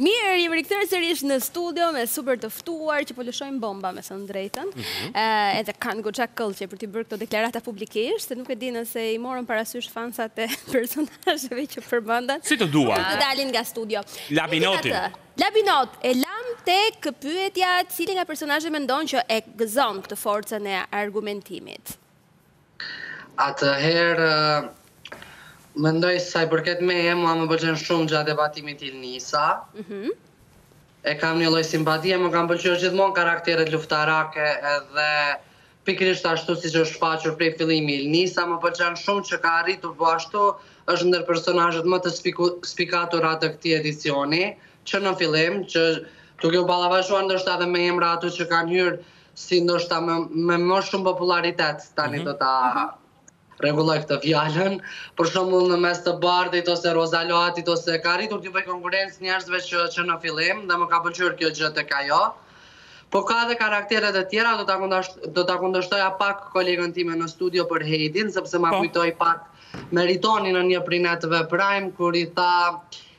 Mirë, jemi rikthyer sërish në studio me super të ftuar që po lëshojnë bomba me sens drejtën. Mhm. Ëh, edhe kanë goxha këllqe për t'i bërë këto deklarata publikisht, se nuk e di nëse i morën parasysh fansat e personazheve që përmendat. Si do të dalin nga studio. Labinotin. Labinot, e lamë tek pyetja cili nga personazhet mendon që e gëzon këtë forcën e argumentimit. Atëherë, mendoj sa i përket meje, mua më pëlqen shumë gjatë debatimit Ilnisa. Mhm. E kam një lloj simpatie, më kanë pëlqyer gjithmonë karakteret luftarake edhe pikërisht ashtu siç është shfaqur prej fillimi Ilnisa, më pëlqen shumë që ka arritur po ashtu është ndër personazhet më të spikatura të këtij edicioni, që në fillim, që duke u ballafaquar ndoshta edhe me emra ata që kanë hyrë si ndoshta me më shumë popularitet tani mhm. do ta rregulloj këtë fjalën. Për shembull në mes të Bardhit ose Rozalatit ose ka arritur t'ju bëjë konkurrencë njerëzve që në fillim dhe më ka pëlqyer kjo gjë tek ajo. Po ka edhe karaktere të tjera, do ta kundërshtoja pak kolegën time në studio për Heidin, sepse ma po. kujtoi pak Meritonin në një prej netëve Prime kur i tha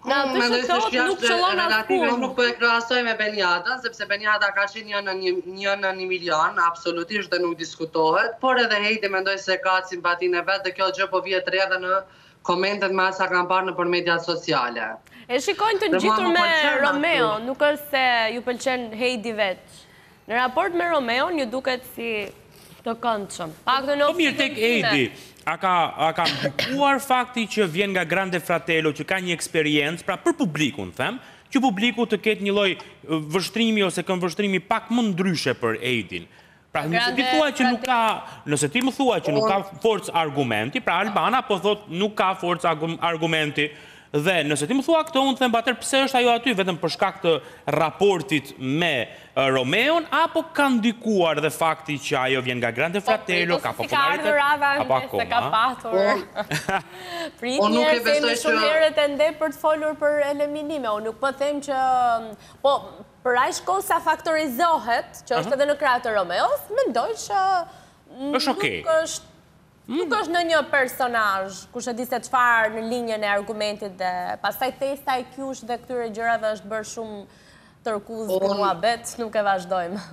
Në atë që të thot nuk qëllon as punë. Unë nuk po e krahasoj me Beniadën, sepse Beniada ka qenë një në një, një në një milion, absolutisht dhe nuk diskutohet, por edhe Heidi mendoj se ka simpatinë e vet dhe kjo gjë po vihet re edhe në komentet me sa kam parë nëpër mediat sociale. E shikojnë të ngjitur me Romeo, nuk është se ju pëlqen Heidi vetë. Në raport me Romeon ju duket si të këndshëm. Të paktën në optikën time. Po mirë tek Heidi, a ka a ka ndikuar fakti që vjen nga Grande Fratello që ka një eksperiencë, pra për publikun them, që publiku të ketë një lloj vështrimi ose këndvështrimi pak më ndryshe për Heidin. Pra nëse ti thua që nuk ka, nëse ti më thua që nuk ka forcë argumenti, pra Albana po thotë nuk ka forcë argumenti Dhe nëse ti më thua këtë, unë të them atëherë pse është ajo aty, vetëm për shkak të raportit me Romeon apo ka ndikuar dhe fakti që ajo vjen nga Grande Fratello, ka popullaritet, apo akoma? Prit njëherë, kemi shumë herët ende për të folur për eliminime, unë nuk po them që, po për aq kohë sa faktorizohet, që është edhe në krahë të Romeos, mendoj që nuk është Nuk është ndonjë personazh, kush e di se çfarë në linjën e argumentit dhe pastaj teste IQ-sh dhe këtyre gjërave është bërë shumë tërkuzë ky muhabet, nuk e vazhdojmë.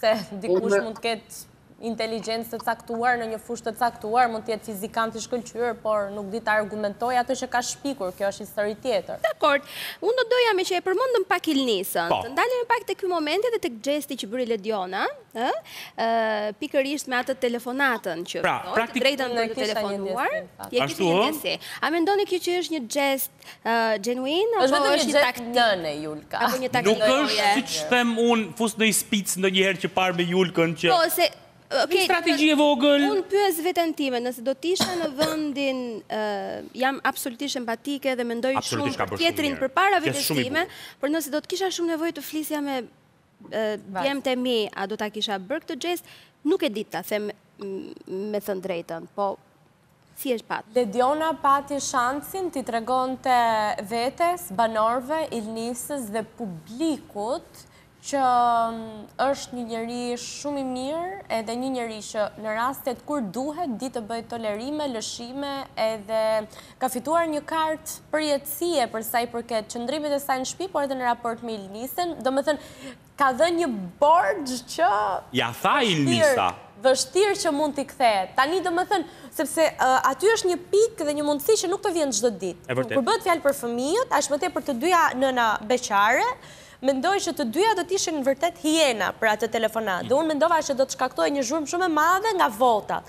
Se dikush mund të ketë inteligjencë të caktuar në një fushë të caktuar, mund të jetë fizikant i shkëlqyer, por nuk di të argumentojë atë që ka shpikur, kjo është histori tjetër. Dakord. Unë do doja, meqë e përmendëm pak Ilnisën, të ndalemi pak te ky momenti dhe tek gjesti që bëri Lediona, Ë, pikërisht me atë telefonatën që pra, të drejtën për të telefonuar, e kishte një gjesti. A mendoni kjo që është një gjest genuin apo është një taktik nënë Julka? Apo një taktik? Nuk është siç them un, fut një spicë ndonjëherë që parë me Julkën që Po, se Okay, strategji e vogël. Unë pyes veten time, nëse do të isha në vendin jam absolutisht empatike dhe mendoj shumë për tjetrin përpara vetes time, por nëse do të kisha shumë nevojë të flisja me djemtë e mi, a do ta kisha bërë këtë gjest, nuk e di ta them me thënë drejtën, po sidoqoftë, Ledjona pati shansin t'i tregonte vetes, banorëve, Ilnisës dhe publikut që është një njeri shumë i mirë edhe një njeri që në rastet kur duhet di të bëjë tolerime, lëshime edhe ka fituar një kartë përjetësie për sa i përket qëndrimit të saj në shpi, por edhe në raport me Ilnisën, domethënë ka dhënë një borxh që Ja tha Ilnisa. vështirë që mund t'i kthehet. Tani domethënë, sepse aty është një pikë dhe një mundësi që nuk të vjen çdo ditë. E vërtetë. Kur bëhet fjalë për fëmijët, aq më tepër të dyja nëna beqare, mendoj që të dyja do të ishin vërtet hiena për atë telefonatë dhe unë mendova që do të shkaktohej një zhurmë shumë e madhe nga votat.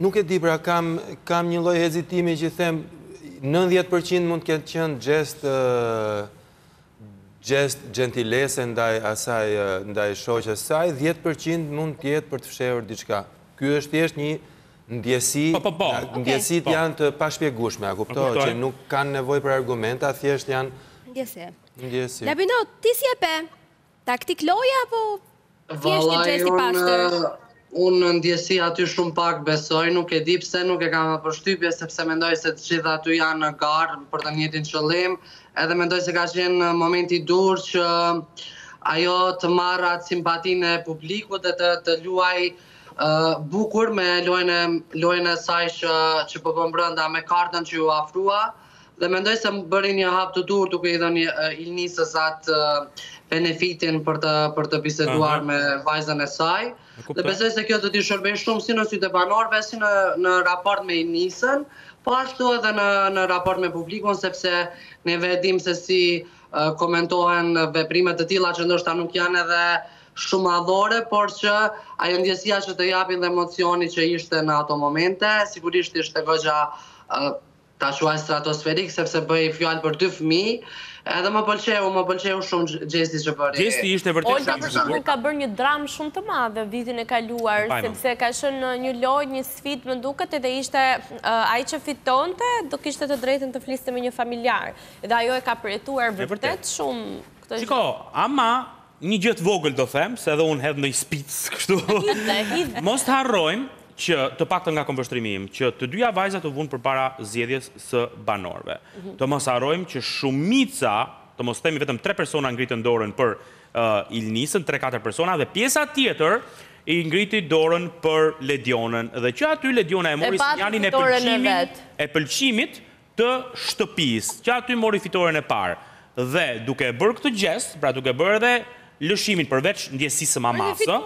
Nuk e di pra kam kam një lloj hezitimi që them nëntëdhjetë për qind mund të ketë qenë gjest gjest xhentilese ndaj asaj ndaj shoqes së saj, dhjetë për qind mund të jetë për të fshehur diçka. Kjo është thjesht një ndjesi, ndjesitë janë të pashpjegueshme, a kupton, që nuk kanë nevojë për argumenta, thjesht janë ndjesi. Ndjesi. Labino, ti si e pe? Taktik loje apo thjesht një gjest i pastër? Vallai unë unë në ndjesi aty shumë pak besoj, nuk e di pse nuk e kam atë përshtypje sepse mendoj se të gjitha aty janë në garë për të njëjtin qëllim, edhe mendoj se ka qenë momenti i duhur që ajo të marrë atë simpatinë e publikut dhe të të luajë bukur me lojën e lojën e saj që që po bën brenda me kartën që iu afrua. Dhe mendoj se bëri një hap të duhur duke i dhënë Ilnisës atë benefitin për të për të biseduar me vajzën e saj. Dhe besoj se kjo do t'i shërbejë shumë si në sytë e banorëve, si në në raport me Ilnisën, po ashtu edhe në në raport me publikun sepse ne e dimë se si komentohen veprime të tilla që ndoshta nuk janë edhe shumë madhore, por që ajo ndjesia që të japin dhe emocioni që ishte në ato momente, sigurisht ishte goxha ta quaj stratosferik sepse bëhej fjalë për dy fëmijë, edhe më pëlqeu, më pëlqeu shumë gjesti që bëri. Gjesti ishte vërtet shumë i bukur. Olta për shembull ka bërë një dramë shumë të madhe vitin e kaluar, sepse ka qenë një lojë, një sfidë më duket edhe ishte ai që fitonte do kishte të drejtën të fliste me një familjar. Dhe ajo e ka përjetuar vërtet shumë këtë gjë. Shiko, ama Një gjë të vogël do them, se edhe unë hedh ndonjë spic kështu. Mos të harrojmë që, të paktën nga këndvështrimi im, që të dyja vajzat u vunë përpara zgjedhjes së banorëve. Të mos harrojmë që shumica, të mos themi vetëm tre persona ngritën dorën për Ilnisën, tre katër persona dhe pjesa tjetër i ngriti dorën për Ledionën dhe që aty Lediona e mori sinjalin e pëlqimit të shtëpisë, që aty mori fitoren e parë dhe duke bërë këtë gjest, pra duke bërë edhe lëshimin përveç ndjesisë së mamasë,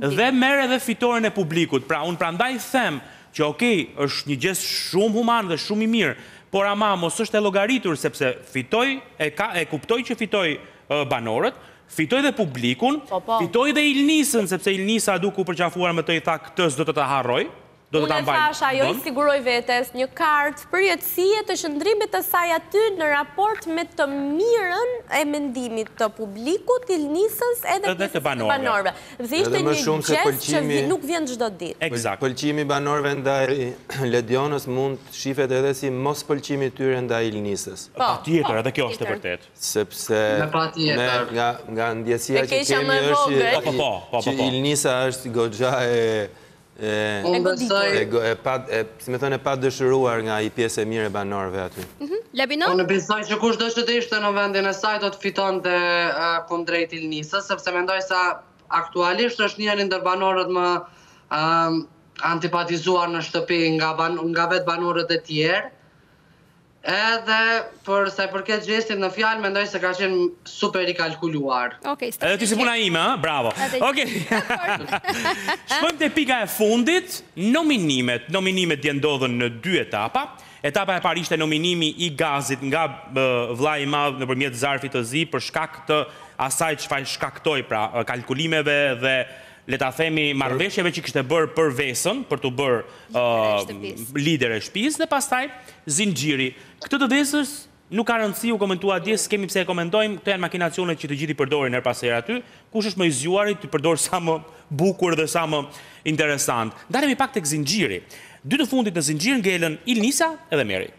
e merr edhe fitoren e publikut. Pra unë prandaj them që ok, është një gjest shumë human dhe shumë i mirë, por ama mos është e llogaritur sepse fitoi, e ka, e kuptoi që fitoi banorët, fitoi dhe publikun, fitoi dhe Ilnisën, sepse Ilnisa duke u përqafuar me të i tha këtë s'do të ta harroj, do të ta mbaj mend. Unë e thashë, ajo i siguroi vetes një kartë përjetësie të qëndrimit të saj aty në raport me të mirën e mendimit të publikut, të Ilnisës edhe të banorëve. Dhe ishte një gjest që nuk vjen çdo ditë. Pëlqimi i banorëve ndaj Ledionës mund të shifet edhe si mospëlqim i tyre ndaj Ilnisës. Patjetër, edhe kjo është e vërtetë. Sepse nga ndjesia që kemi është që Ilnisa është goxha e E goditur. Si me thënë e pa dëshiruar nga i pjesë e mirë e banorëve aty. Mhm, Labino? Unë besoj që kushdo që të ishte në vendin e saj do të fitonte kundrejt Ilnisës, sepse mendoj se aktualisht është njëri ndër banorët më të antipatizuar në shtëpi nga vetë banorët e tjerë, Edhe për sa i përket gjestit në fjalë mendoj se ka qenë super i kalkuluar. Okej, okay, Edhe ti si puna ime, ëh, bravo. Okej. Okay. Shkojmë te pika e fundit, nominimet. Nominimet dje ndodhën në dy etapa. Etapa e parë ishte nominimi i Gazit nga vëllai i madh nëpërmjet zarfit të zi për shkak të asaj çfarë shkaktoi, pra kalkulimeve dhe le ta themi, marrëveshjeve që kishte bërë për Vesën, për t'u bërë lider e shpisë dhe pastaj zinxhiri. Këtë të Vesës nuk ka rëndësi, u komentua dje, s'kemi pse e komentojmë, këto janë makinacione që të gjithë i përdorin herë pas here aty, kush është më i zgjuari t'i përdorë sa më bukur dhe sa më interesant. Ndalemi pak tek zinxhiri. Dy të fundit në zinxhir ngelën Ilnisa edhe Meri.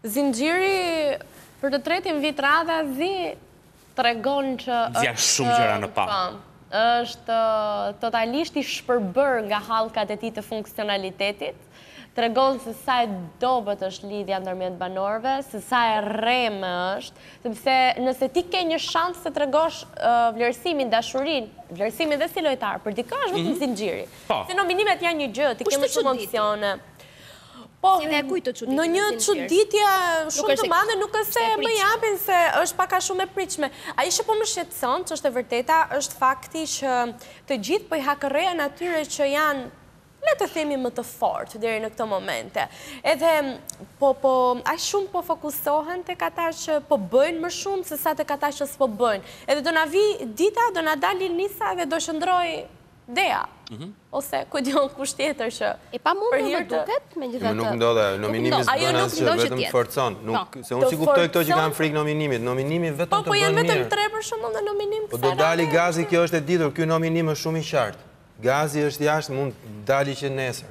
Zinxhiri për të tretin vit radhazi tregon që është totalisht i shpërbërë nga hallkat e tij të funksionalitetit, tregon se sa e dobët është lidhja ndërmjet banorëve, se sa e rreme është, sepse nëse ti ke një shans të tregosh vlerësimin, dashurinë, vlerësimin dhe si lojtar, për dikë është vetëm zinxhiri. Se nominimet janë një gjë, ti ke më shumë opsione. Po, në një çuditje shumë të madhe, nuk është se më japin se është pak a shumë e pritshme. Ajo që po më shqetëson, ç'është e vërteta, është fakti që të gjithë po i hakërrehen atyre që janë, le të themi, më të fortë deri në këto momente. Edhe po po aq shumë po fokusohen tek ata që po bëjnë më shumë se sa tek ata që s'po bëjnë. Edhe do na vijë dita, do na dalë Ilnisa dhe do qëndrojë Dea, ose ku di unë kush tjetër që... E pa mundur më duket, me gjithatë... Nuk ndodh, nominimi s'bën asgjë vetëm të forcon. Se unë s'i kuptoj këto që kanë frikë nominimit, nominimi vetëm të bën mirë. Po, po janë vetëm tre persona në nominim kësaj here. Po do dali Gazi, kjo është e ditur, ky nominim është shumë i qartë. Gazi është jashtë, mund dali që nesër.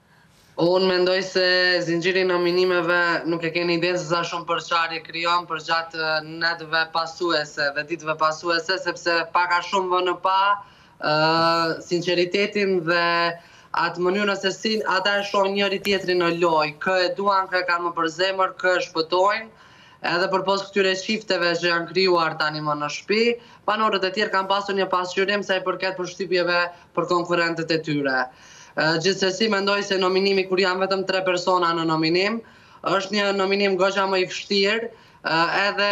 Unë mendoj se zinxhiri i nominimeve nuk e keni idenë se sa shumë përçarje krijon përgjatë netëve pasuese dhe ditëve pasuese sepse pak a shumë vë në pah sinqeritetin dhe atë mënyrën se si ata e shohin njëri tjetrin në lojë, kë e duan, kë e kanë më për zemër, kë e shpëtojnë, edhe përpos këtyre qifteve që janë krijuar tanimë në shpi, banorët e tjerë kanë pasur një pasqyrim sa i përket përshtypjeve për konkurrentët e tyre. Gjithsesi mendoj se nominimi kur janë vetëm tre persona në nominim, është një nominim goxha më i vështirë, edhe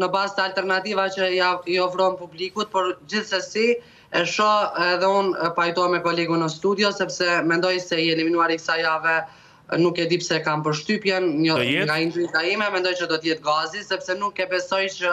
në bazë të alternativa që i ofron publikut, por gjithsesi e shoh edhe unë pajtohem me kolegun në studio sepse mendoj se i eliminuar i kësaj jave nuk e di pse kam përshtypjen nga intuita ime mendoj që do të jetë Gazi sepse nuk e besoj që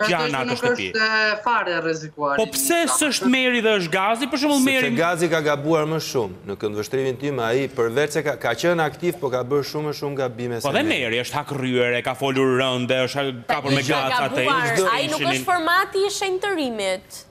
që janë në shtëpi. Nuk është fare rrezikuar. Po pse s'është Meri dhe është Gazi? Për shembull Meri. Sepse Gazi ka gabuar më shumë në këndvështrimin tim, ai përveç se ka qenë aktiv, po ka bërë shumë më shumë gabime se Meri. Po dhe Meri është hakërryer, e ka folur rëndë, është kapur me gaca të. Ai nuk është formati i shenjtërimit.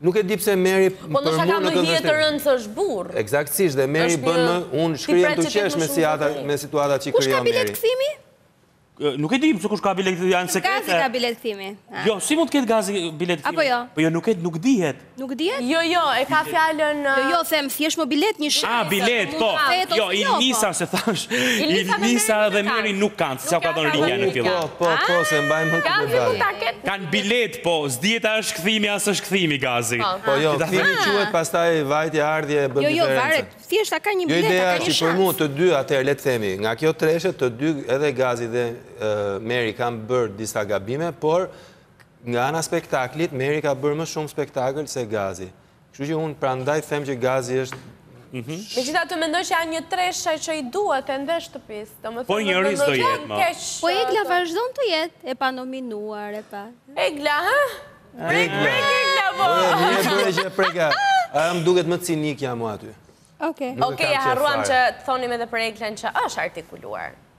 Nuk e di pse Meri për mua nuk është Po ndoshta ka më hije të rëndë se është burrë. Ekzaktësisht dhe Meri bën mua, unë shkrihem të qesh me situata që krijon Meri. Kush ka biletë kthimi? Nuk e di pse kush ka biletë kthimi, janë sekrete. Gazi ka biletë kthimi. Jo, si mund të ketë Gazi biletë kthimi? Apo jo? Po jo, nuk e nuk dihet. Nuk dihet? Jo, jo, e ka fjalën Jo, jo, them thjesht më biletë njëshe. Ah, biletë, po. Jo, Ilnisa s'e thashë. Ilnisa dhe Meri nuk kanë, siç ka thënë Rinja në fillim. Po, po, po, s'e mbaj mend këtë detaj. Gazi mund ta ketë. Kanë biletë, po, s'dihet a është Kthimi a s'është kthimi Gazi. Po, po jo, kthimi quhet pastaj vajtje ardhje e bën diferencën. Jo, jo, varet. Thjesht a ka një biletë, jo, a ka një shans. Jo, ideja është për mua të dy atëherë le të themi, nga kjo treshe të dy edhe Gazi dhe Meri kanë bërë disa gabime, por nga ana e spektaklit Meri ka bërë më shumë spektakël se Gazi. Kështu që unë prandaj them që gazi është Mhm. Megjithatë mendoj që janë një treshe që i duhet ende shtëpisë. Po njëri s'do jetë më,. Po Egla vazhdon të jetë, e panominuar, e pa. Egla, ha? Prek, prek, Egla, po. Mirë e bëra që e preka. Ai m'u duk më cinik jam o aty. Oke, oke, e harruam që të thonim edhe për Eglën që është artikuluar.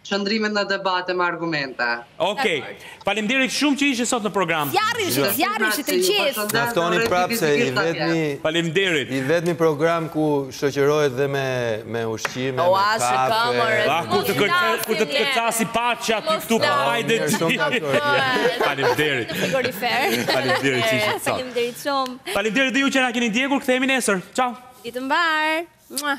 Qëndrimet në debate me argumente. Okej. Faleminderit shumë që ishe sot në program. Zjarri ishit, zjarri ishit të gjithë. Na ftoni prapë se i vetmi Faleminderit. I vetmi program ku shoqërohet dhe me me ushqime, me kafe. Ah kur të kur të kërcasë paçja ti këtu po hajde ti. Faleminderit. Faleminderit që ishe sot. Faleminderit shumë. Faleminderit dhe ju që na keni ndjekur, kthehemi nesër. Ciao. Ditë të mbarë.